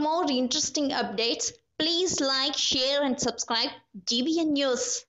More interesting updates, please like, share, and subscribe GBN News.